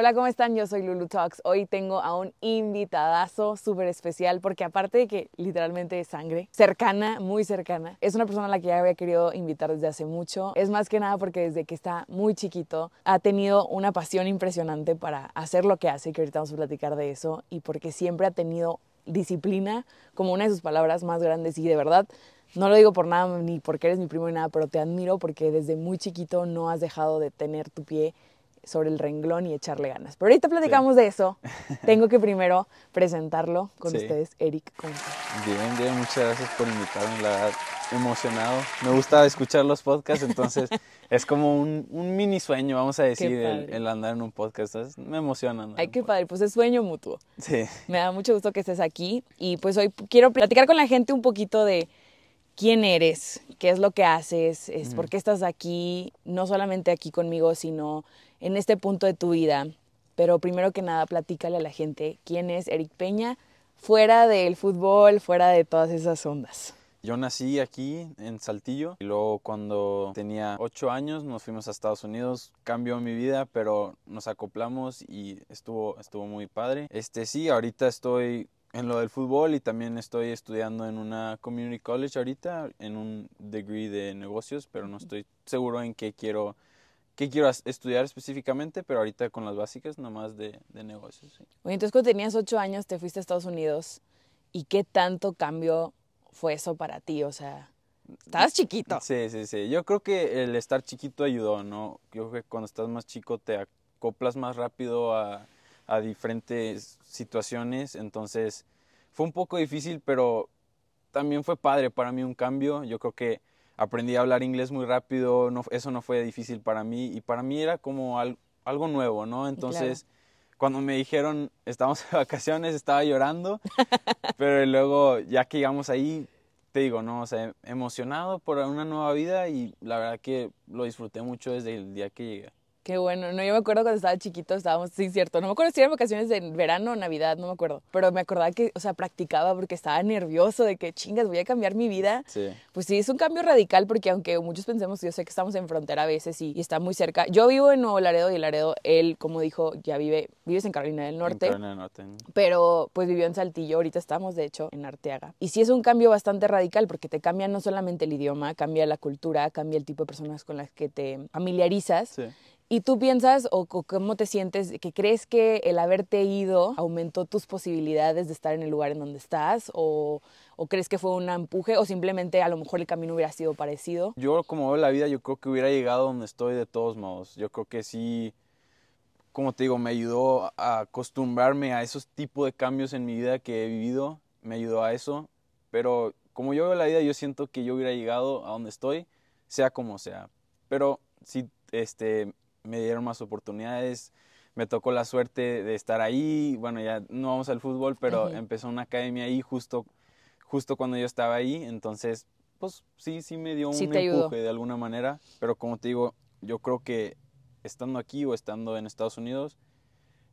Hola, ¿cómo están? Yo soy Lulu Talks. Hoy tengo a un invitadazo súper especial porque aparte de que literalmente es sangre, cercana, muy cercana, es una persona a la que ya había querido invitar desde hace mucho. Es más que nada porque desde que está muy chiquito ha tenido una pasión impresionante para hacer lo que hace, que ahorita vamos a platicar de eso, y porque siempre ha tenido disciplina como una de sus palabras más grandes y de verdad no lo digo por nada ni porque eres mi primo ni nada, pero te admiro porque desde muy chiquito no has dejado de tener tu pie sobre el renglón y echarle ganas. Pero ahorita platicamos de eso. Tengo que primero presentarlo con ustedes, Eric. Bien, bien, muchas gracias por invitarme, la verdad, emocionado. Me gusta escuchar los podcasts, entonces es como un, mini sueño, vamos a decir, el, andar en un podcast. me emociona. Ay, qué padre, pues es sueño mutuo. Sí. Me da mucho gusto que estés aquí y pues hoy quiero platicar con la gente un poquito de quién eres, qué es lo que haces, es por qué estás aquí, no solamente aquí conmigo, sino en este punto de tu vida. Pero primero que nada, platícale a la gente quién es Eric Peña, fuera del fútbol, fuera de todas esas ondas. Yo nací aquí en Saltillo y luego cuando tenía ocho años nos fuimos a Estados Unidos. Cambió mi vida, pero nos acoplamos y estuvo, estuvo muy padre. Este sí, ahorita estoy en lo del fútbol y también estoy estudiando en una community college ahorita en un degree de negocios, pero no estoy seguro en qué quiero qué quiero estudiar específicamente, pero ahorita con las básicas nomás de, de negocios. Sí. Oye, entonces cuando tenías ocho años te fuiste a Estados Unidos y qué tanto cambio fue eso para ti, o sea, estabas chiquito. Sí, sí, sí. Yo creo que el estar chiquito ayudó, ¿no? Yo creo que cuando estás más chico te acoplas más rápido a, a diferentes situaciones, entonces fue un poco difícil, pero también fue padre para mí un cambio. Yo creo que aprendí a hablar inglés muy rápido, no, eso no fue difícil para mí y para mí era como algo nuevo, ¿no? Entonces, cuando me dijeron, estamos de vacaciones, estaba llorando, pero luego ya que llegamos ahí, te digo, ¿no? O sea, emocionado por una nueva vida y la verdad que lo disfruté mucho desde el día que llegué. Qué bueno. No, yo me acuerdo cuando estaba chiquito, estábamos, sí, cierto. No me acuerdo si eran vacaciones de verano o Navidad, no me acuerdo. Pero me acordaba que, o sea, practicaba porque estaba nervioso de que, chingas, voy a cambiar mi vida. Sí. Pues sí, es un cambio radical porque aunque muchos pensemos, yo sé que estamos en frontera a veces y, está muy cerca. Yo vivo en Nuevo Laredo y Laredo, él, como dijo, ya vive, vives en Carolina del Norte. En Carolina del Norte. Pero pues vivió en Saltillo, ahorita estamos de hecho en Arteaga. Y sí es un cambio bastante radical porque te cambia no solamente el idioma, cambia la cultura, cambia el tipo de personas con las que te familiarizas. Sí. ¿Y tú piensas o, cómo te sientes que crees que el haberte ido aumentó tus posibilidades de estar en el lugar en donde estás o, crees que fue un empuje o simplemente a lo mejor el camino hubiera sido parecido? Yo como veo la vida yo creo que hubiera llegado donde estoy de todos modos. Yo creo que sí, como te digo, me ayudó a acostumbrarme a esos tipos de cambios en mi vida que he vivido, me ayudó a eso, pero como yo veo la vida yo siento que yo hubiera llegado a donde estoy, sea como sea. Pero si este me dieron más oportunidades, me tocó la suerte de estar ahí, bueno, ya no vamos al fútbol, pero empezó una academia ahí justo, justo cuando yo estaba ahí, entonces, pues sí, sí me dio un empuje de alguna manera, pero como te digo, yo creo que estando aquí o estando en Estados Unidos,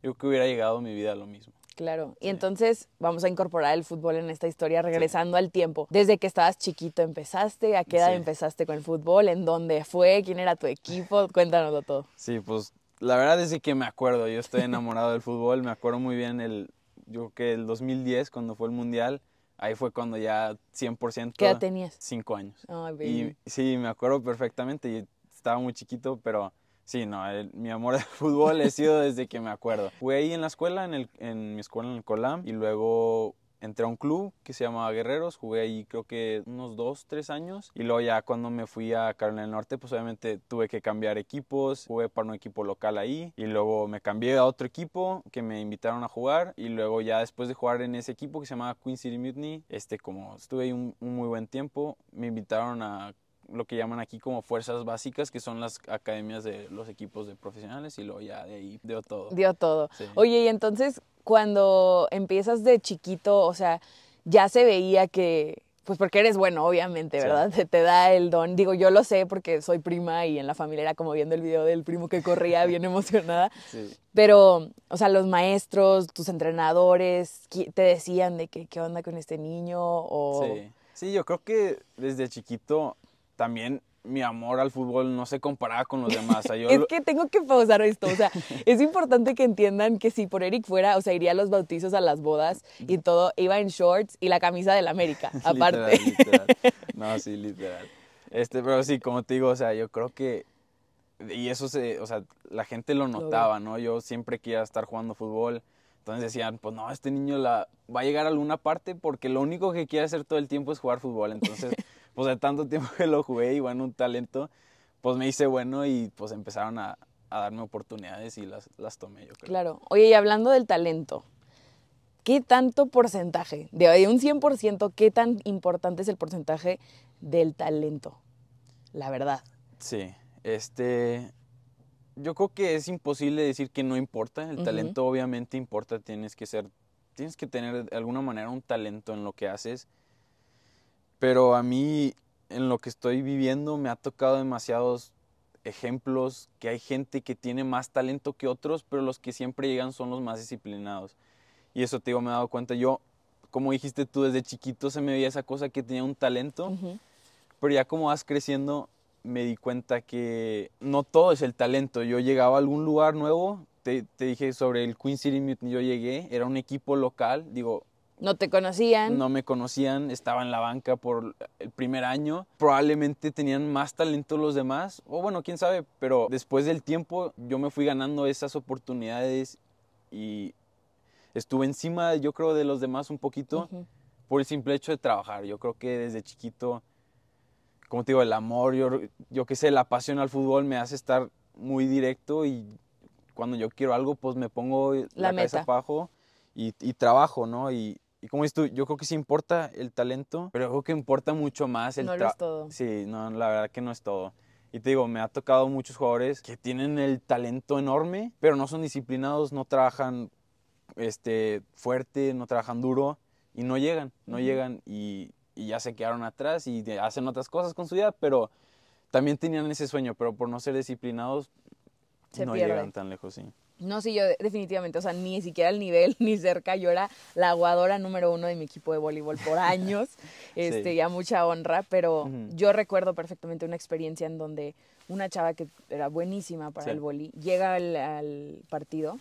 yo creo que hubiera llegado mi vida a lo mismo. Claro, y entonces vamos a incorporar el fútbol en esta historia regresando al tiempo. Desde que estabas chiquito empezaste, ¿a qué edad empezaste con el fútbol? ¿En dónde fue? ¿Quién era tu equipo? Cuéntanoslo todo. Sí, pues la verdad es que me acuerdo, yo estoy enamorado del fútbol, me acuerdo muy bien el, yo creo que el 2010 cuando fue el Mundial, ahí fue cuando ya 100%... ¿Qué edad tenías? Cinco años. y sí, me acuerdo perfectamente y estaba muy chiquito, pero Sí, no, mi amor al fútbol he sido desde que me acuerdo. Fui ahí en la escuela, en, el, en mi escuela en el Colam, y luego entré a un club que se llamaba Guerreros, jugué ahí creo que unos dos, tres años y luego ya cuando me fui a Carolina del Norte pues obviamente tuve que cambiar equipos, jugué para un equipo local ahí y luego me cambié a otro equipo que me invitaron a jugar y luego ya después de jugar en ese equipo que se llamaba Queen City Mutiny, este como estuve ahí un muy buen tiempo, me invitaron a lo que llaman aquí como fuerzas básicas, que son las academias de los equipos de profesionales y luego ya de ahí dio todo. Dio todo. Oye, y entonces cuando empiezas de chiquito, o sea, ya se veía que, pues porque eres bueno, obviamente, ¿verdad? Te, da el don. Digo, yo lo sé porque soy prima y en la familia era como viendo el video del primo que corría bien emocionada. Sí. Pero, o sea, los maestros, tus entrenadores, te decían de que, qué onda con este niño o... Sí. Sí, yo creo que desde chiquito también mi amor al fútbol no se comparaba con los demás. es que tengo que pausar esto. O sea, es importante que entiendan que si por Eric fuera, o sea, iría a los bautizos, a las bodas y todo, iba en shorts y la camisa del América, aparte. literal, No, sí, literal. Este, pero sí, como te digo, o sea, yo creo que. Y eso se. O sea, la gente lo notaba, ¿no? Yo siempre quería estar jugando fútbol. Entonces decían, pues no, este niño la, va a llegar a alguna parte porque lo único que quiere hacer todo el tiempo es jugar fútbol. Entonces, pues de tanto tiempo que lo jugué y bueno, un talento, pues me hice bueno y pues empezaron a, a darme oportunidades y las, las tomé, yo creo. Claro. Oye, y hablando del talento, ¿qué tanto porcentaje, de un 100%, qué tan importante es el porcentaje del talento? La verdad. Sí, este, yo creo que es imposible decir que no importa, el talento obviamente importa, tienes que ser, tienes que tener de alguna manera un talento en lo que haces, pero a mí en lo que estoy viviendo me ha tocado demasiados ejemplos que hay gente que tiene más talento que otros, pero los que siempre llegan son los más disciplinados. Y eso te digo, me he dado cuenta. Yo, como dijiste tú, desde chiquito se me veía esa cosa que tenía un talento, pero ya como vas creciendo, me di cuenta que no todo es el talento. Yo llegaba a algún lugar nuevo, te, te dije sobre el Queen City Mutiny, yo llegué, era un equipo local, digo, no te conocían. No me conocían, estaba en la banca por el primer año. Probablemente tenían más talento los demás, o bueno, quién sabe, pero después del tiempo yo me fui ganando esas oportunidades y estuve encima, yo creo, de los demás un poquito por el simple hecho de trabajar. Yo creo que desde chiquito, como te digo, el amor, yo, yo qué sé, la pasión al fútbol me hace estar muy directo y cuando yo quiero algo, pues me pongo la, cabeza abajo y, y, trabajo, ¿no? Y, y como dices tú, yo creo que sí importa el talento, pero creo que importa mucho más el trabajo. No es todo. Sí, no, la verdad que no es todo. Y te digo, me ha tocado muchos jugadores que tienen el talento enorme, pero no son disciplinados, no trabajan este, fuerte, no trabajan duro y no llegan, no llegan y, ya se quedaron atrás y hacen otras cosas con su vida, pero también tenían ese sueño, pero por no ser disciplinados no llegan tan lejos, sí. No, sí, yo definitivamente, o sea, ni siquiera al nivel, ni cerca, yo era la aguadora número uno de mi equipo de voleibol por años, este, ya mucha honra, pero yo recuerdo perfectamente una experiencia en donde una chava que era buenísima para el voli llega al partido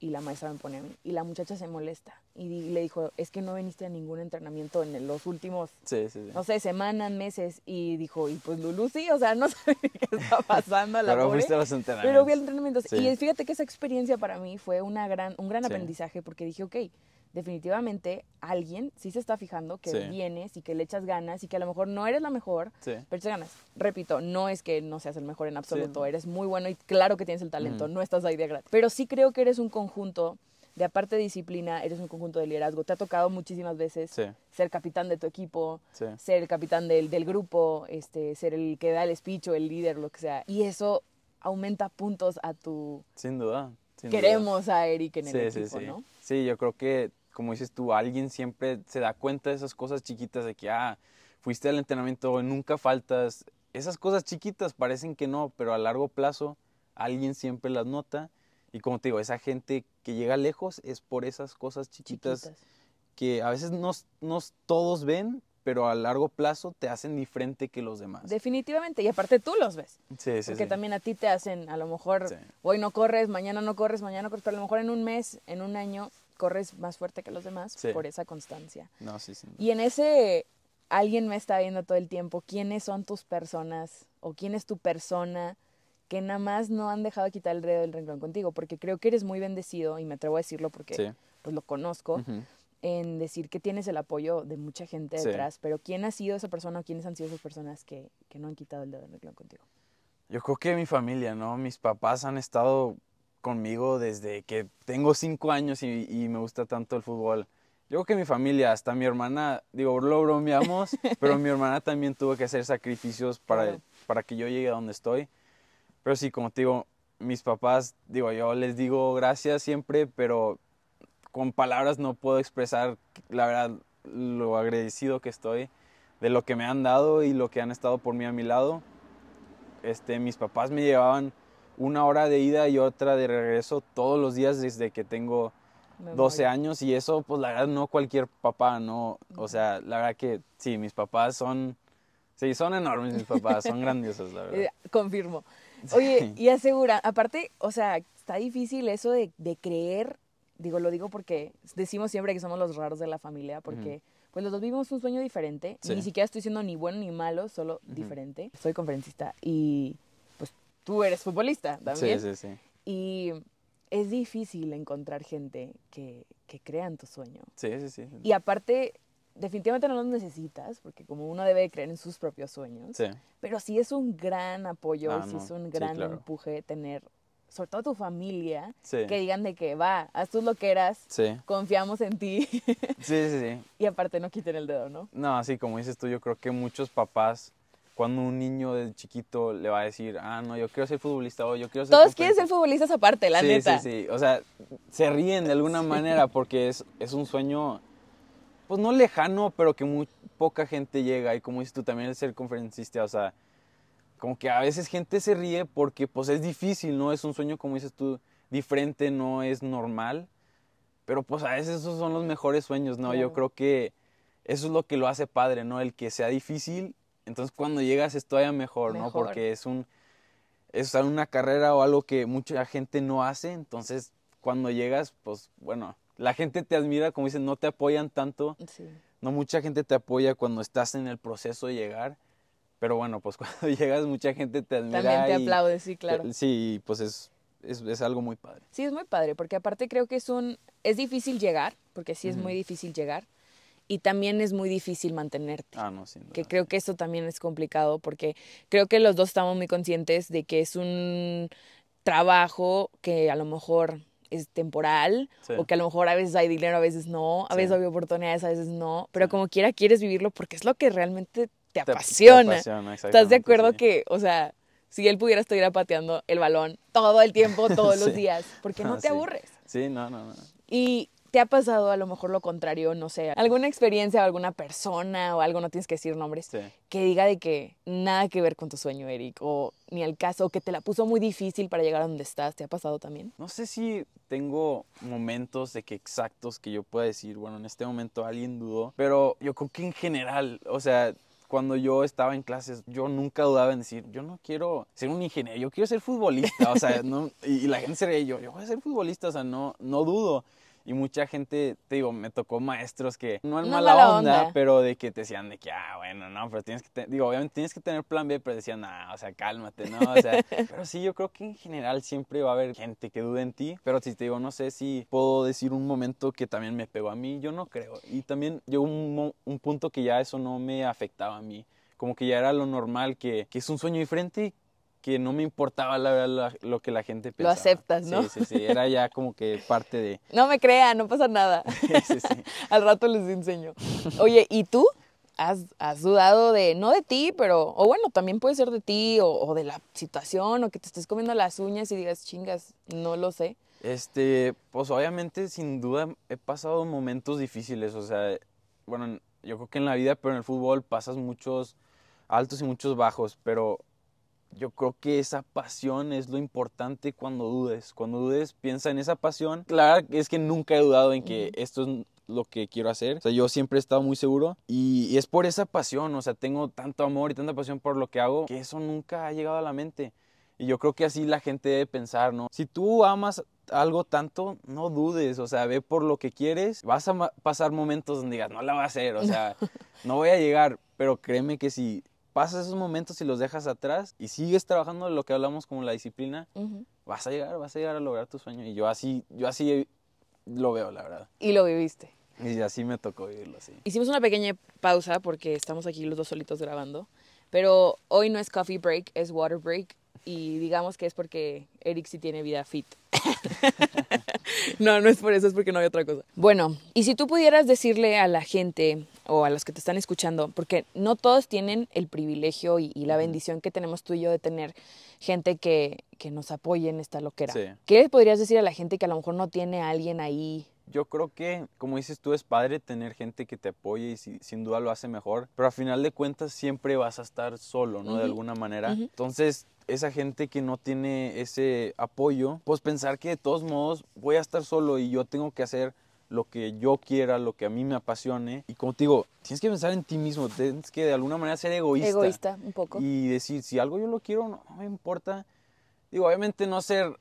y la maestra me pone a mí. Y la muchacha se molesta y le dijo, es que no viniste a ningún entrenamiento en los últimos, no sé, semanas, meses. Y dijo, y pues Lulu sí, o sea, no sé qué está pasando. La Pero fuiste a los entrenamientos. Pero vi entrenamientos. Y fíjate que esa experiencia para mí fue una gran, un gran aprendizaje porque dije, ok, definitivamente alguien sí se está fijando que vienes y que le echas ganas y que a lo mejor no eres la mejor, pero echas ganas. Repito, no es que no seas el mejor en absoluto, eres muy bueno y claro que tienes el talento, no estás ahí de gratis. Pero sí creo que eres un conjunto de aparte de disciplina, eres un conjunto de liderazgo. Te ha tocado muchísimas veces ser capitán de tu equipo, ser el capitán del, del, grupo, este, ser el que da el speech o el líder, lo que sea. Y eso aumenta puntos a tu... Sin duda. Queremos a Eric en el equipo, ¿no? Sí, yo creo que como dices tú, alguien siempre se da cuenta de esas cosas chiquitas de que, ah, fuiste al entrenamiento, nunca faltas. Esas cosas chiquitas parecen que no, pero a largo plazo alguien siempre las nota. Y como te digo, esa gente que llega lejos es por esas cosas chiquitas, que a veces no, no todos ven, pero a largo plazo te hacen diferente que los demás. Definitivamente, y aparte tú los ves. Sí, sí. Porque también a ti te hacen, a lo mejor, hoy no corres, mañana no corres, mañana no corres, pero a lo mejor en un mes, en un año, corres más fuerte que los demás por esa constancia. No, sí, sí. Y en ese, alguien me está viendo todo el tiempo, ¿quiénes son tus personas o quién es tu persona que nada más no han dejado quitar el dedo del renglón contigo? Porque creo que eres muy bendecido, y me atrevo a decirlo porque pues lo conozco, en decir que tienes el apoyo de mucha gente detrás, pero ¿quién ha sido esa persona o quiénes han sido esas personas que, que no han quitado el dedo del renglón contigo? Yo creo que mi familia, ¿no? Mis papás han estado conmigo desde que tengo cinco años y, me gusta tanto el fútbol. Yo creo que mi familia, hasta mi hermana, digo, lo bromeamos, pero mi hermana también tuvo que hacer sacrificios para, para que yo llegue a donde estoy. Pero sí, como te digo, mis papás, digo, yo les digo gracias siempre, pero con palabras no puedo expresar, la verdad, lo agradecido que estoy de lo que me han dado y lo que han estado por mí a mi lado. Este, mis papás me llevaban una hora de ida y otra de regreso todos los días desde que tengo 12 años y eso pues la verdad no cualquier papá, no, o sea, la verdad que sí, mis papás son, Sí, son enormes mis papás, son grandiosos, la verdad. Eh, confirmo. Oye, y asegura, aparte, o sea, está difícil eso de, de, creer, digo, lo digo porque decimos siempre que somos los raros de la familia, porque pues los dos vivimos un sueño diferente, ni siquiera estoy siendo ni bueno ni malo, solo diferente. Soy conferencista y pues tú eres futbolista también. Sí, sí, sí. Y es difícil encontrar gente que, que crea en tu sueño. Sí, sí, sí. Y aparte, definitivamente no los necesitas, porque como uno debe creer en sus propios sueños. Sí. Pero sí es un gran apoyo, ah, sí es un gran empuje tener, sobre todo tu familia, que digan de que va, haz tú lo que eras, confiamos en ti. sí, sí, sí. Y aparte no quiten el dedo, ¿no? No, así como dices tú, yo creo que muchos papás cuando un niño de chiquito le va a decir, ah, no, yo quiero ser futbolista o yo quiero ser... Todos quieren ser futbolistas aparte, la neta. Sí, sí, sí. O sea, se ríen de alguna manera porque es, es un sueño, pues no lejano, pero que muy poca gente llega. Y como dices tú, también el ser conferencista, o sea, como que a veces gente se ríe porque pues es difícil, ¿no? Es un sueño, como dices tú, diferente, no es normal. Pero pues a veces esos son los mejores sueños, ¿no? Yo creo que eso es lo que lo hace padre, ¿no? El que sea difícil entonces cuando llegas es todavía mejor, ¿no? Porque es un es una carrera o algo que mucha gente no hace, entonces cuando llegas, pues bueno, la gente te admira, como dicen, no te apoyan tanto. Sí. No mucha gente te apoya cuando estás en el proceso de llegar. Pero bueno, pues cuando llegas mucha gente te admira. También te aplaude, sí, claro. Sí, pues es, es, es, algo muy padre. Sí, es muy padre, porque aparte creo que es un... Es difícil llegar, porque sí es muy difícil llegar y también es muy difícil mantenerte. Ah, no, sin Que creo que eso también es complicado porque creo que los dos estamos muy conscientes de que es un trabajo que a lo mejor es temporal o que a lo mejor a veces hay dinero, a veces no, a veces hay oportunidades, a veces no, pero como quiera quieres vivirlo porque es lo que realmente te apasiona. Te apasiona ¿Estás de acuerdo que, o sea, si él pudiera estar pateando el balón todo el tiempo, todos los días, porque no te aburres? Sí, no, no, no. Y ¿Te ha pasado a lo mejor lo contrario, no sé, alguna experiencia o alguna persona o algo, no tienes que decir nombres, que diga de que nada que ver con tu sueño, Eric, o ni el caso, o que te la puso muy difícil para llegar a donde estás? ¿Te ha pasado también? No sé si tengo momentos de que exactos que yo pueda decir, bueno, en este momento alguien dudó, pero yo creo que en general, o sea, cuando yo estaba en clases, yo nunca dudaba en decir, yo no quiero ser un ingeniero, yo quiero ser futbolista, o sea, no, y, la gente se reía, yo, yo voy a ser futbolista, o sea, no, no dudo. Y mucha gente, te digo, me tocó maestros que no en mala, onda, pero de que te decían de que, ah, bueno, no, pero tienes que, digo, obviamente tienes que tener plan B, pero decían, ah, o sea, cálmate, ¿no? O sea, pero sí, yo creo que en general siempre va a haber gente que dude en ti, pero si te digo, no sé si puedo decir un momento que también me pegó a mí, yo no creo. Y también llegó un, un punto que ya eso no me afectaba a mí como que ya era lo normal, que, que es un sueño diferente que no me importaba la verdad lo que la gente pensaba. Lo aceptas, ¿no? Sí, sí, sí, era ya como que parte de... No me crean, no pasa nada. Sí, sí, Al rato les enseño. Oye, ¿y tú? Has, has, dudado de, no de ti, pero, o bueno, también puede ser de ti, o, o, de la situación, o que te estés comiendo las uñas y digas, chingas, no lo sé. Este, pues obviamente, sin duda, he pasado momentos difíciles, o sea, bueno, yo creo que en la vida, pero en el fútbol pasas muchos altos y muchos bajos, pero yo creo que esa pasión es lo importante cuando dudes. Cuando dudes, piensa en esa pasión. Claro, es que nunca he dudado en que esto es lo que quiero hacer. O sea, yo siempre he estado muy seguro y, es por esa pasión, o sea, tengo tanto amor y tanta pasión por lo que hago que eso nunca ha llegado a la mente. Y yo creo que así la gente debe pensar, ¿no? Si tú amas algo tanto, no dudes, o sea, ve por lo que quieres. Vas a pasar momentos donde digas, no la voy a hacer, o sea, no voy a llegar, pero créeme que si pasas esos momentos y los dejas atrás y sigues trabajando lo que hablamos como la disciplina, vas a llegar, vas a llegar a lograr tu sueño. Y yo así, yo así lo veo, la verdad. Y lo viviste. Y así me tocó vivirlo así. Hicimos una pequeña pausa porque estamos aquí los dos solitos grabando. Pero hoy no es coffee break, es water break. Y digamos que es porque Eric sí tiene vida fit. no, no es por eso, es porque no hay otra cosa. Bueno, y si tú pudieras decirle a la gente o a los que te están escuchando, porque no todos tienen el privilegio y, la bendición que tenemos tú y yo de tener gente que, que nos apoye en esta loquera. ¿Qué le podrías decir a la gente que a lo mejor no tiene a alguien ahí yo creo que, como dices tú, es padre tener gente que te apoye y sin duda lo hace mejor, pero a final de cuentas siempre vas a estar solo, ¿no? De alguna manera. Entonces, esa gente que no tiene ese apoyo, pues pensar que de todos modos voy a estar solo y yo tengo que hacer lo que yo quiera, lo que a mí me apasione. Y como te digo, tienes que pensar en ti mismo, tienes que de alguna manera ser egoísta. Egoísta, un poco. Y decir, si algo yo lo quiero, no, me importa. Digo, obviamente no ser,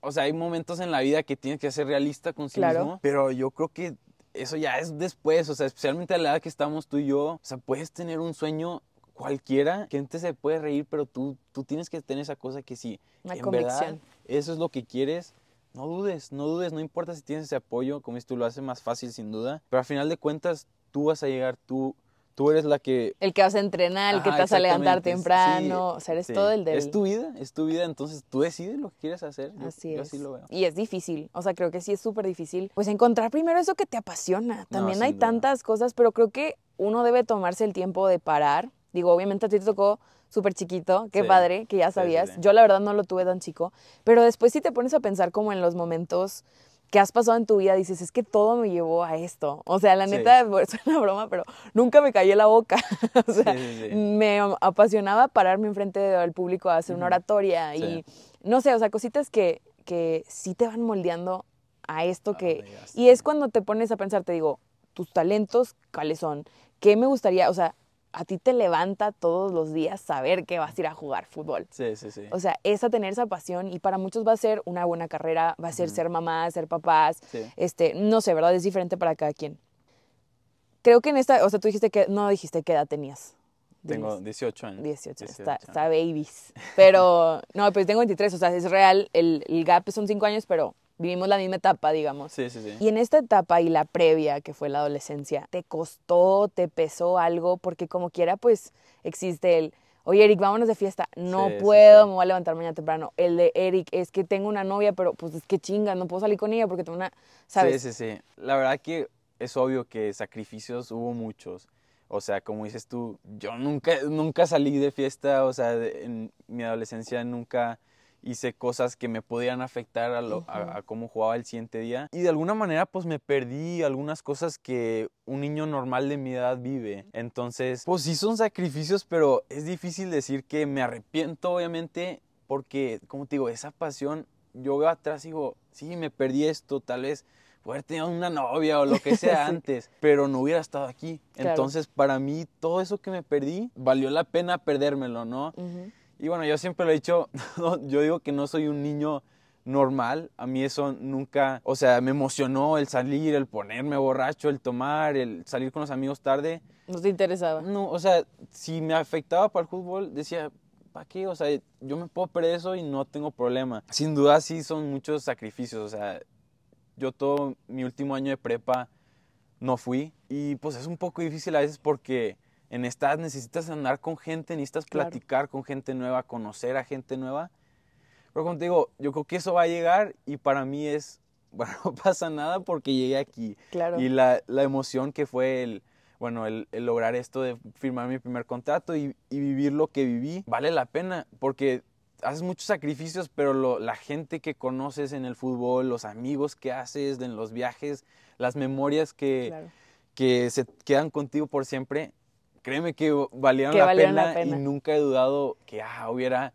o sea, hay momentos en la vida que tienes que ser realista con sí mismo, pero yo creo que eso ya es después, o sea, especialmente a la edad que estamos tú y yo, o sea, puedes tener un sueño cualquiera, que gente se puede reír, pero tú, tú tienes que tener esa cosa que si en verdad eso es lo que quieres, no dudes, no dudes, no importa si tienes ese apoyo, como si tú lo haces más fácil sin duda, pero al final de cuentas tú vas a llegar, tú, tú eres la que... El que vas a entrenar, el que te vas a levantar temprano, o sea, eres todo el de... Es tu vida, es tu vida, entonces tú decides lo que quieres hacer. así es. así lo veo. Y es difícil, o sea, creo que sí es súper difícil, pues encontrar primero eso que te apasiona. También hay tantas cosas, pero creo que uno debe tomarse el tiempo de parar. Digo, obviamente a ti te tocó súper chiquito, qué padre, que ya sabías. Yo la verdad no lo tuve tan chico, pero después si te pones a pensar como en los momentos que has pasado en tu vida, dices, es que todo me llevó a esto. O sea, la neta, es una broma, pero nunca me cayó la boca. o sea, me apasionaba pararme enfrente del público a hacer una oratoria y no sé, o sea, cositas que, que sí te van moldeando a esto que... y es cuando te pones a pensar, te digo, tus talentos, ¿cuáles son? ¿Qué me gustaría? O sea, a ti te levanta todos los días saber que vas a ir a jugar fútbol. Sí, sí, sí. O sea, esa tener esa pasión y para muchos va a ser una buena carrera, va a ser ser mamás, ser papás, este, no sé, ¿verdad? Es diferente para cada quien. Creo que en esta, o sea, tú dijiste que, no dijiste qué edad tenías. Tengo 18 años. 18, Está, está, babies. Pero, no, pues tengo 23, o sea, es real, el, el gap son 5 años, pero vivimos la misma etapa, digamos. Sí, sí, sí. Y en esta etapa y la previa, que fue la adolescencia, ¿te costó, te pesó algo? Porque como quiera, pues existe el, oye, Eric, vámonos de fiesta. No puedo, me voy a levantar mañana temprano. El de Eric, es que tengo una novia, pero pues es que chinga, no puedo salir con ella porque tengo una, ¿sabes? Sí, sí, sí. La verdad que es obvio que sacrificios hubo muchos. O sea, como dices tú, yo nunca, nunca salí de fiesta, o sea, en mi adolescencia nunca hice cosas que me podían afectar a, lo, a, cómo jugaba el siguiente día. Y de alguna manera pues me perdí algunas cosas que un niño normal de mi edad vive. Entonces, pues sí son sacrificios, pero es difícil decir que me arrepiento obviamente porque, como te digo, esa pasión, yo veo atrás y digo, sí, me perdí esto, tal vez poder tener una novia o lo que sea antes, pero no hubiera estado aquí. Entonces, para mí, todo eso que me perdí, valió la pena perdérmelo, ¿no? Y bueno, yo siempre lo he dicho, yo digo que no soy un niño normal, a mí eso nunca, o sea, me emocionó el salir, el ponerme borracho, el tomar, el salir con los amigos tarde. ¿No te interesaba? No, o sea, si me afectaba para el fútbol, decía, ¿para qué? O sea, yo me puedo perder eso y no tengo problema. Sin duda sí son muchos sacrificios, o sea, yo todo mi último año de prepa no fui y pues es un poco difícil a veces porque en esta necesitas andar con gente, necesitas platicar con gente nueva, conocer a gente nueva. Pero como te digo, yo creo que eso va a llegar y para mí es, bueno, no pasa nada porque llegué aquí. Claro. Y la, la emoción que fue el, bueno, el, el, lograr esto de firmar mi primer contrato y, y, vivir lo que viví, vale la pena porque haces muchos sacrificios, pero lo, la gente que conoces en el fútbol, los amigos que haces en los viajes, las memorias que, que se quedan contigo por siempre, créeme que valieron, la, pena y nunca he dudado que ah, hubiera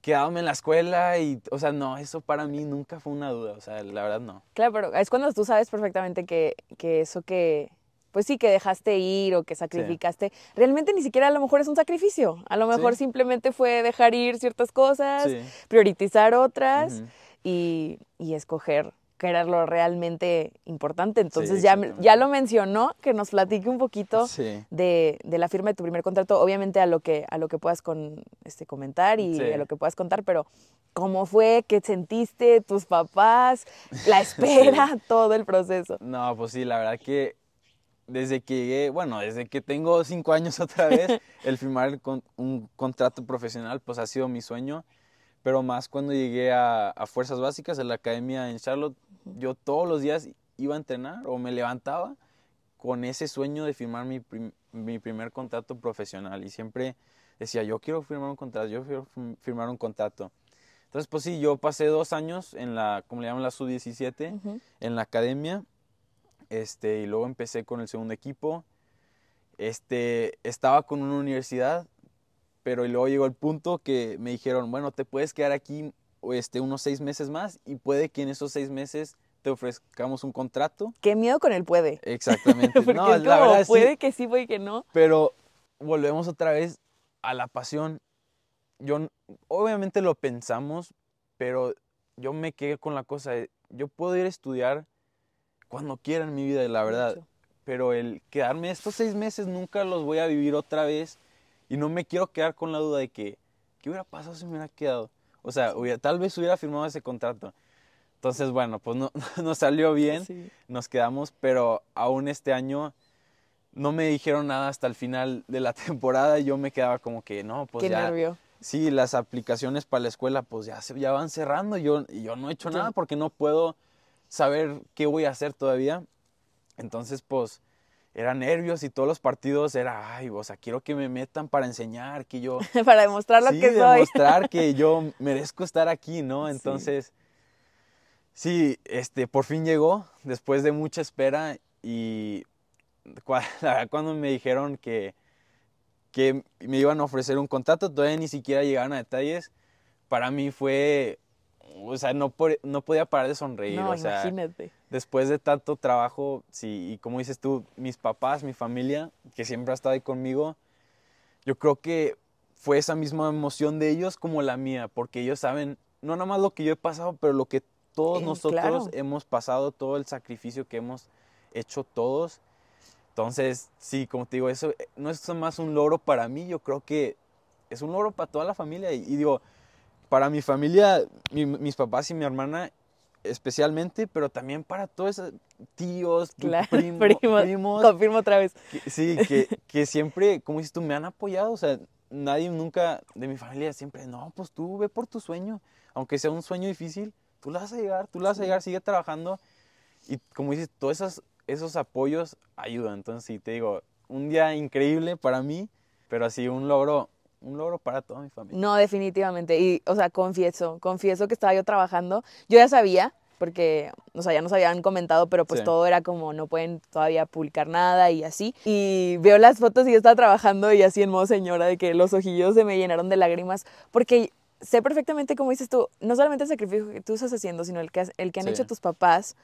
quedado en la escuela y, o sea, no, eso para mí nunca fue una duda, o sea, la verdad no. Claro, pero es cuando tú sabes perfectamente que, que eso que, pues sí, que dejaste ir o que sacrificaste, realmente ni siquiera a lo mejor es un sacrificio, a lo mejor simplemente fue dejar ir ciertas cosas, priorizar otras y, y escoger que era lo realmente importante. Entonces ya, ya lo mencionó, que nos platique un poquito de, de, la firma de tu primer contrato, obviamente a lo que, a lo que puedas con, este, comentar y a lo que puedas contar, pero ¿cómo fue? ¿Qué sentiste? ¿Tus papás? ¿La espera? Todo el proceso. No, pues sí, la verdad que desde que llegué, bueno, desde que tengo cinco años otra vez, el firmar un contrato profesional, pues ha sido mi sueño pero más cuando llegué a, a, Fuerzas Básicas, a la academia en Charlotte, yo todos los días iba a entrenar o me levantaba con ese sueño de firmar mi, mi primer contrato profesional y siempre decía, yo quiero firmar un contrato, yo quiero firmar un contrato. Entonces, pues sí, yo pasé dos años en la, como le llaman la sub-17, en la academia, este, y luego empecé con el segundo equipo. Este, estaba con una universidad, pero luego llegó el punto que me dijeron, bueno, te puedes quedar aquí este, unos seis meses más y puede que en esos seis meses te ofrezcamos un contrato. Qué miedo con él puede. Exactamente. Porque no, la verdad, puede que sí, puede que no. Pero volvemos otra vez a la pasión. Yo, obviamente lo pensamos, pero yo me quedé con la cosa de, yo puedo ir a estudiar cuando quiera en mi vida, la verdad. Pero el quedarme estos seis meses nunca los voy a vivir otra vez y no me quiero quedar con la duda de que, ¿qué hubiera pasado si me hubiera quedado? O sea, tal vez hubiera firmado ese contrato. Entonces, bueno, pues no, no salió bien, nos quedamos, pero aún este año no me dijeron nada hasta el final de la temporada y yo me quedaba como que, no, pues Qué ya. Nervio. Sí, las aplicaciones para la escuela pues ya, se, ya van cerrando y yo, yo no he hecho nada porque no puedo saber qué voy a hacer todavía. Entonces, pues, era nervios y todos los partidos era, ay, o sea, quiero que me metan para enseñar que yo... para demostrar lo que soy. demostrar que yo merezco estar aquí, ¿no? Entonces, sí. este, por fin llegó, después de mucha espera y cuando me dijeron que, que me iban a ofrecer un contrato, todavía ni siquiera llegaron a detalles, para mí fue o sea, no, no podía parar de sonreír. No, o sea, imagínate. Después de tanto trabajo, sí, y como dices tú, mis papás, mi familia, que siempre ha estado ahí conmigo, yo creo que fue esa misma emoción de ellos como la mía, porque ellos saben, no nada más lo que yo he pasado, pero lo que todos eh, nosotros hemos pasado, todo el sacrificio que hemos hecho todos. Entonces, sí, como te digo, eso eh, no es más un logro para mí, yo creo que es un logro para toda la familia. y digo, para mi familia, mis papás y mi hermana especialmente, pero también para todos esos tíos, primos, Confirmo otra vez. sí, que, que, siempre, como dices tú, me han apoyado. O sea, nadie nunca de mi familia siempre, no, pues tú ve por tu sueño. Aunque sea un sueño difícil, tú la vas a llegar, tú la vas a llegar, sigue trabajando. Y como dices, todos esos, esos apoyos ayudan. Entonces, sí, te digo, un día increíble para mí, pero así un logro un logro para toda mi familia. No, definitivamente. Y, o sea, confieso, confieso que estaba yo trabajando. Yo ya sabía, porque, o sea, ya nos habían comentado, pero pues todo era como no pueden todavía publicar nada y así. Y veo las fotos y yo estaba trabajando y así en modo señora, de que los ojillos se me llenaron de lágrimas, porque sé perfectamente, como dices tú, no solamente el sacrificio que tú estás haciendo, sino el que, el que han hecho tus papás,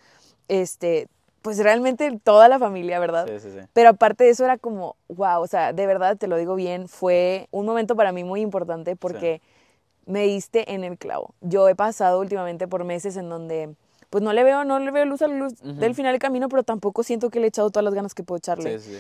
este, pues realmente toda la familia, ¿verdad? Sí, sí, sí. Pero aparte de eso era como, wow, o sea, de verdad te lo digo bien, fue un momento para mí muy importante porque me diste en el clavo. Yo he pasado últimamente por meses en donde pues no le veo, no le veo luz a la luz del final del camino, pero tampoco siento que le he echado todas las ganas que puedo echarle. Sí,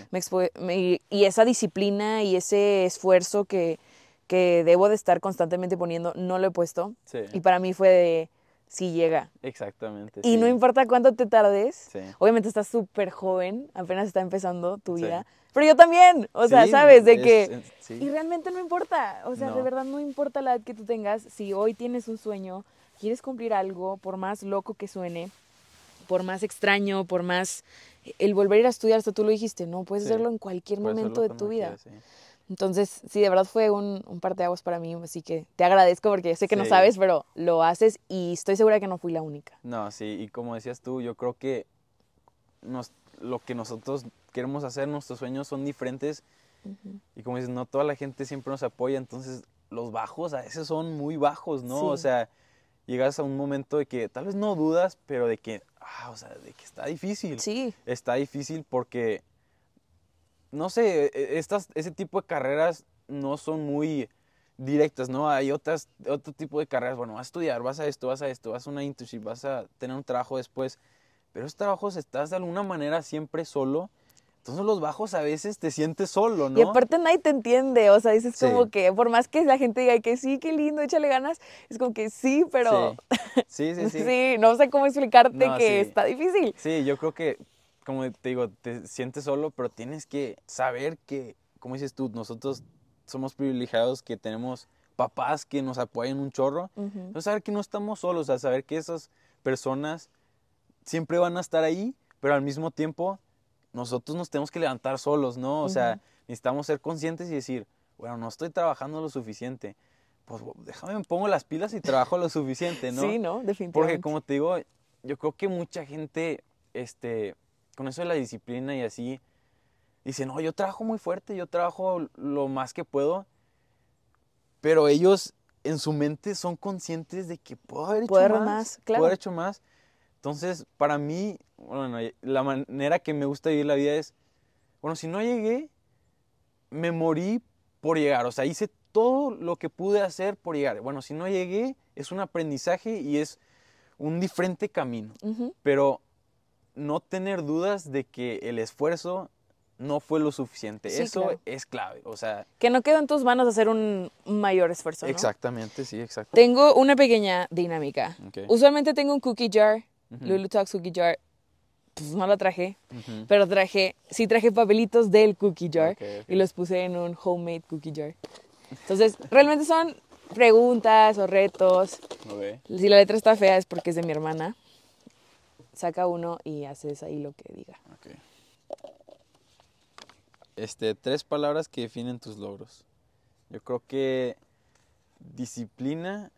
me y esa disciplina y ese esfuerzo que, que debo de estar constantemente poniendo, no lo he puesto. Y para mí fue de, si llega. Exactamente. Y no importa cuánto te tardes, obviamente estás súper joven, apenas está empezando tu vida, pero yo también, o sea, sabes, de que... Y realmente no importa, o sea, de verdad no importa la edad que tú tengas, si hoy tienes un sueño, quieres cumplir algo, por más loco que suene, por más extraño, por más... El volver a ir a estudiar, hasta tú lo dijiste, no, puedes hacerlo en cualquier momento de tu vida. Entonces, sí, de verdad fue un, un parteaguas para mí, así que te agradezco porque sé que no sabes, pero lo haces y estoy segura que no fui la única. No, sí, y como decías tú, yo creo que nos, lo que nosotros queremos hacer, nuestros sueños son diferentes y como dices, no toda la gente siempre nos apoya, entonces los bajos a veces son muy bajos, ¿no? O sea, llegas a un momento de que tal vez no dudas, pero de que, ah, o sea, de que está difícil. Sí. Está difícil porque no sé, e, estas, ese tipo de carreras no son muy directas, ¿no? Hay otras, otro tipo de carreras, bueno, vas a estudiar, vas a esto, vas a esto, vas a una internship, vas a tener un trabajo después, pero esos trabajos estás de alguna manera siempre solo, entonces los bajos a veces te sientes solo, ¿no? Y aparte nadie te entiende, o sea, dices como que por más que la gente diga que sí, qué lindo, échale ganas, es como que sí, pero... Sí, sí, sí. Sí, no sé cómo explicarte que está difícil. Sí, yo creo que como te digo, te sientes solo, pero tienes que saber que, como dices tú, nosotros somos privilegiados, que tenemos papás que nos apoyan un chorro. Uh saber que no estamos solos, a saber que esas personas siempre van a estar ahí, pero al mismo tiempo nosotros nos tenemos que levantar solos, ¿no? O sea, necesitamos ser conscientes y decir, bueno, no estoy trabajando lo suficiente. Pues déjame, me pongo las pilas y trabajo lo suficiente, ¿no? Sí, ¿no? Definitivamente. Porque como te digo, yo creo que mucha gente, este, con eso de la disciplina y así, dice, no, yo trabajo muy fuerte, yo trabajo lo más que puedo, pero ellos en su mente son conscientes de que puedo haber hecho más, claro. puedo haber hecho más. Entonces, para mí, bueno, la manera que me gusta vivir la vida es, bueno, si no llegué, me morí por llegar. O sea, hice todo lo que pude hacer por llegar. Bueno, si no llegué, es un aprendizaje y es un diferente camino. Pero no tener dudas de que el esfuerzo no fue lo suficiente. Eso es clave. O sea. Que no quedó en tus manos hacer un mayor esfuerzo. Exactamente, sí, exacto. Tengo una pequeña dinámica. Usualmente tengo un cookie jar, Lulu Talks cookie jar. Pues no la traje, pero traje, sí traje papelitos del cookie jar y los puse en un homemade cookie jar. Entonces, realmente son preguntas o retos. Si la letra está fea es porque es de mi hermana. Saca uno y haces ahí lo que diga. Este, tres palabras que definen tus logros. Yo creo que disciplina,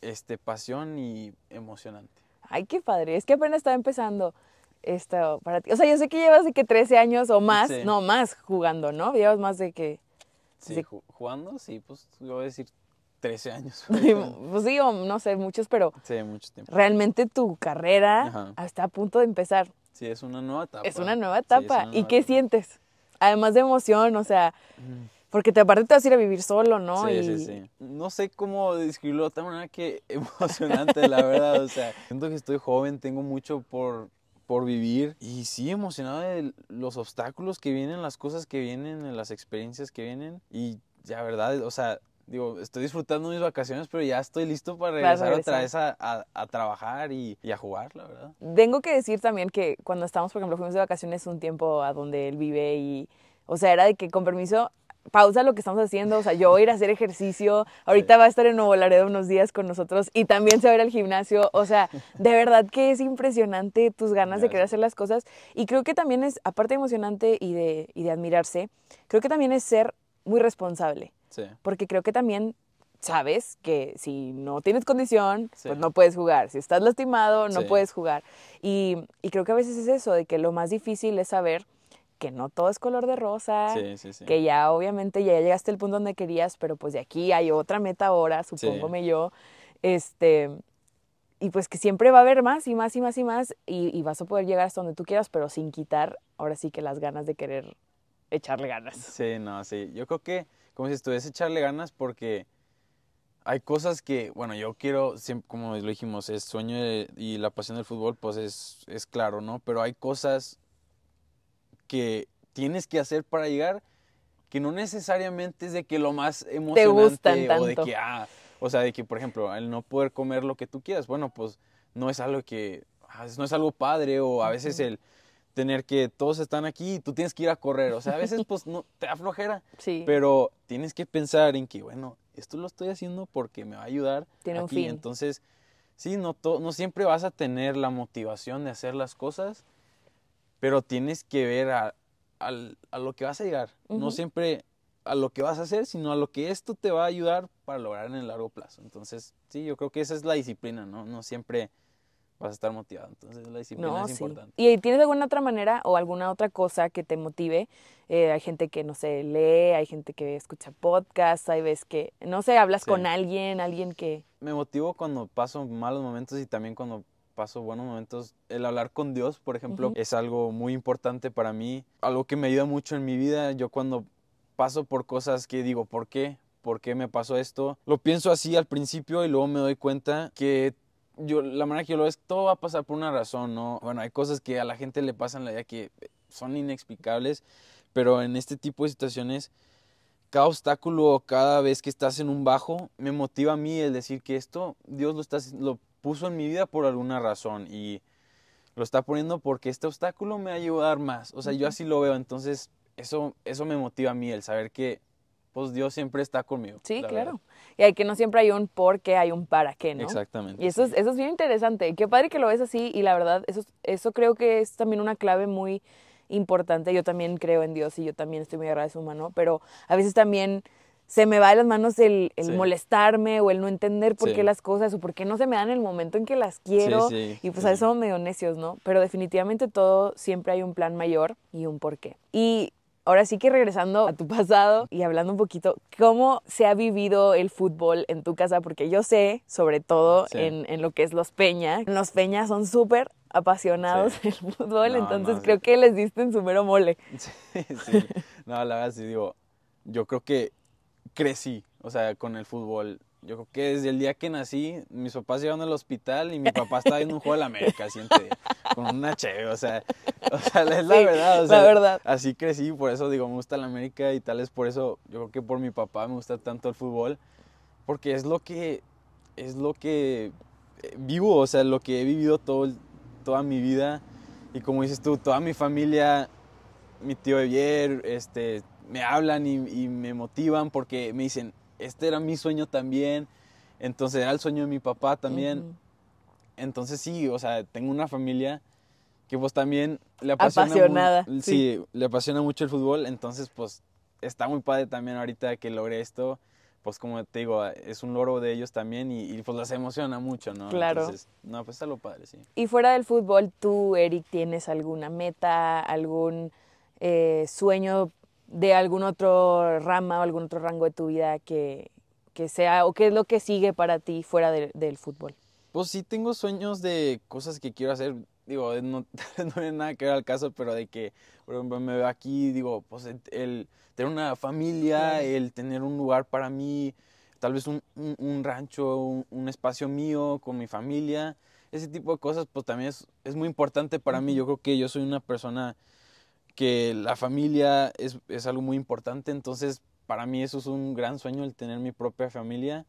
este, pasión y emocionante. Ay, qué padre. Es que apenas estaba empezando esto para ti. O sea, yo sé que llevas de que 13 años o más, no, más jugando, ¿no? Llevas más de que... Sí, jugando, sí, pues yo voy a decir 13 años. pues sí, o no sé, muchos, pero... Sí, mucho tiempo. Realmente tu carrera está a punto de empezar. Sí, es una nueva etapa. Es una nueva etapa. ¿Y qué sientes? Además de emoción, o sea... Porque te, aparte te vas a ir a vivir solo, ¿no? Sí, sí, sí. No sé cómo describirlo de otra manera que emocionante, la verdad. O sea, siento que estoy joven, tengo mucho por, por vivir y sí emocionado de los obstáculos que vienen, las cosas que vienen, las experiencias que vienen y ya verdad, o sea, digo, estoy disfrutando mis vacaciones, pero ya estoy listo para regresar, otra vez a, a, trabajar y, y, a jugar, la verdad. Tengo que decir también que cuando estábamos, por ejemplo, fuimos de vacaciones un tiempo a donde él vive y, o sea, era de que con permiso pausa lo que estamos haciendo, o sea, yo voy a ir a hacer ejercicio, ahorita va a estar en Nuevo Laredo unos días con nosotros y también se va a ir al gimnasio, o sea, de verdad que es impresionante tus ganas de querer hacer las cosas y creo que también es, aparte de emocionante y de, y de admirarse, creo que también es ser muy responsable, sí. porque creo que también sabes que si no tienes condición, pues no puedes jugar. Si estás lastimado, no puedes jugar. Y, y, creo que a veces es eso, de que lo más difícil es saber que no todo es color de rosa, que ya obviamente ya llegaste al punto donde querías, pero pues de aquí hay otra meta ahora, supóngome yo, este, y pues que siempre va a haber más y más y más y más, y, vas a poder llegar hasta donde tú quieras, pero sin quitar ahora sí que las ganas de querer echarle ganas. Sí, no, sí, yo creo que, como si estuvieras echarle ganas porque hay cosas que, bueno, yo quiero, como lo dijimos, es sueño y la pasión del fútbol, pues es, es claro, ¿no? Pero hay cosas que tienes que hacer para llegar, que no necesariamente es de que lo más emocionante o de que, ah, o sea, de que, por ejemplo, el no poder comer lo que tú quieras, bueno, pues no es algo que, ah, no es algo padre o a veces el tener que todos están aquí y tú tienes que ir a correr, o sea, a veces pues no, te da flojera, sí. pero tienes que pensar en que, bueno, esto lo estoy haciendo porque me va a ayudar Tiene aquí, un fin. entonces, sí, no, no siempre vas a tener la motivación de hacer las cosas, pero tienes que ver a, a, lo que vas a llegar, no siempre a lo que vas a hacer, sino a lo que esto te va a ayudar para lograr en el largo plazo. Entonces, sí, yo creo que esa es la disciplina, ¿no? No siempre vas a estar motivado. Entonces, la disciplina es importante. ¿Y tienes alguna otra manera o alguna otra cosa que te motive? Eh, hay gente que, no sé, lee, hay gente que escucha podcasts, hay veces que, no sé, hablas con alguien, alguien que... Me motivo cuando paso malos momentos y también cuando paso buenos momentos. El hablar con Dios, por ejemplo, es algo muy importante para mí, algo que me ayuda mucho en mi vida. Yo cuando paso por cosas que digo, ¿por qué? ¿Por qué me pasó esto? Lo pienso así al principio y luego me doy cuenta que yo, la manera que yo lo veo es todo va a pasar por una razón, ¿no? Bueno, hay cosas que a la gente le pasan la idea que son inexplicables, pero en este tipo de situaciones cada obstáculo, cada vez que estás en un bajo, me motiva a mí el decir que esto Dios lo, está, lo puso en mi vida por alguna razón y lo está poniendo porque este obstáculo me va a ayudar más. O sea, yo así lo veo, entonces eso, eso me motiva a mí, el saber que pues Dios siempre está conmigo. Sí, claro. Y hay que no siempre hay un por qué, hay un para qué, ¿no? Exactamente. Y eso, es, eso es bien interesante. Qué padre que lo ves así y la verdad, eso, eso creo que es también una clave muy importante. Yo también creo en Dios y yo también estoy muy agradecido humano, pero a veces también se me va de las manos el, molestarme o el no entender por qué las cosas o por qué no se me dan en el momento en que las quiero. y pues a veces somos medio necios, ¿no? Pero definitivamente todo siempre hay un plan mayor y un porqué. Y ahora sí que regresando a tu pasado y hablando un poquito, ¿cómo se ha vivido el fútbol en tu casa? Porque yo sé, sobre todo en, en, lo que es los Peña, los Peña son súper apasionados del fútbol, entonces creo que les diste en su mero mole. Sí, sí. No, la verdad sí digo, yo creo que crecí, o sea, con el fútbol. Yo creo que desde el día que nací, mis papás llegaron al hospital y mi papá estaba viendo un juego de la América, siente, con una cheve, o sea, o sea, es la verdad, o sea, la verdad. así crecí, por eso digo, me gusta la América y tal es por eso, yo creo que por mi papá me gusta tanto el fútbol, porque es lo que, es lo que eh, vivo, o sea, lo que he vivido todo, toda mi vida y como dices tú, toda mi familia, mi tío Evier, este, me hablan y, me motivan porque me dicen, este era mi sueño también, entonces era el sueño de mi papá también. Entonces sí, o sea, tengo una familia que pues también le apasiona apasionada. sí. le apasiona mucho el fútbol, entonces pues está muy padre también ahorita que logré esto, pues como te digo, es un logro de ellos también y, pues les emociona mucho, ¿no? Claro. Entonces, no, pues está lo padre, sí. Y fuera del fútbol, tú, Eric, ¿tienes alguna meta, algún eh, sueño de algún otro rama o algún otro rango de tu vida que, que sea, o qué es lo que sigue para ti fuera del fútbol? Pues sí tengo sueños de cosas que quiero hacer, digo, no, no nada que ver al caso, pero de que, por ejemplo, me veo aquí, digo, pues el, tener una familia, el tener un lugar para mí, tal vez un, un, rancho, un, espacio mío con mi familia, ese tipo de cosas, pues también es, es muy importante para mí. Yo creo que yo soy una persona que la familia es, es, algo muy importante, entonces para mí eso es un gran sueño, el tener mi propia familia.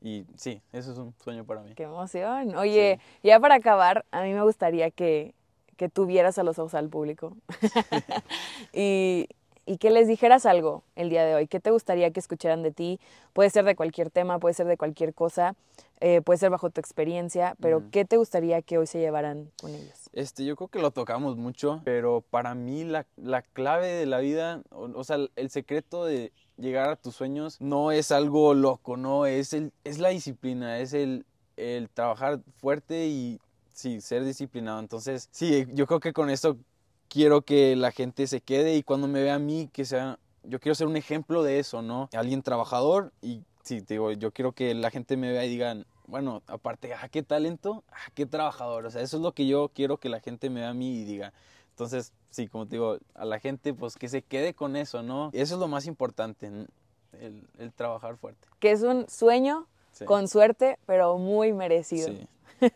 Y sí, eso es un sueño para mí. Qué emoción. Oye, ya para acabar, a mí me gustaría que, que tuvieras a los ojos al público y, y que les dijeras algo el día de hoy. ¿Qué te gustaría que escucharan de ti? Puede ser de cualquier tema, puede ser de cualquier cosa, eh, puede ser bajo tu experiencia, pero ¿qué te gustaría que hoy se llevaran con ellos? Este, yo creo que lo tocamos mucho, pero para mí la, la clave de la vida, o, sea, el secreto de llegar a tus sueños no es algo loco, no, es, el, es la disciplina, es el, el trabajar fuerte y sí, ser disciplinado. Entonces, sí, yo creo que con esto quiero que la gente se quede y cuando me vea a mí, que sea, yo quiero ser un ejemplo de eso, ¿no? Alguien trabajador y sí, te digo, yo quiero que la gente me vea y digan, bueno, aparte, ah, qué talento, ah, qué trabajador. O sea, eso es lo que yo quiero que la gente me vea a mí y diga. Entonces, sí, como te digo, a la gente, pues que se quede con eso, ¿no? Eso es lo más importante, el, trabajar fuerte. Que es un sueño con suerte, pero muy merecido. Sí.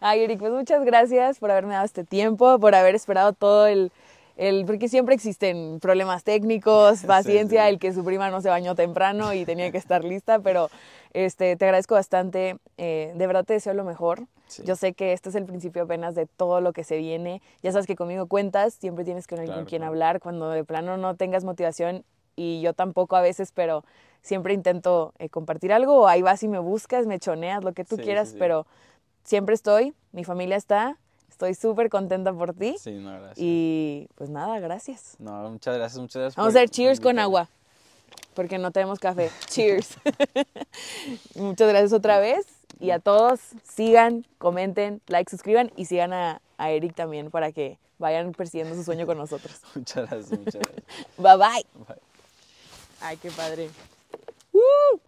Ay, Eric, pues muchas gracias por haberme dado este tiempo, por haber esperado todo el, el, porque siempre existen problemas técnicos, paciencia, el que su prima no se bañó temprano y tenía que estar lista, pero este, te agradezco bastante, eh, de verdad te deseo lo mejor. Yo sé que este es el principio apenas de todo lo que se viene. Ya sabes que conmigo cuentas, siempre tienes que con quien hablar cuando de plano no tengas motivación y yo tampoco a veces, pero siempre intento eh, compartir algo o ahí vas y me buscas, me choneas, lo que tú quieras, pero siempre estoy, mi familia está, estoy súper contenta por ti. Sí, no, gracias. Y pues nada, gracias. No, muchas gracias, muchas gracias. Vamos a hacer cheers con agua porque no tenemos café. Cheers. Muchas gracias otra vez. Y a todos, sigan, comenten, like, suscriban y sigan a, a Eric también para que vayan persiguiendo su sueño con nosotros. muchas gracias, muchas gracias. bye bye. Bye. Ay, qué padre. ¡Woo!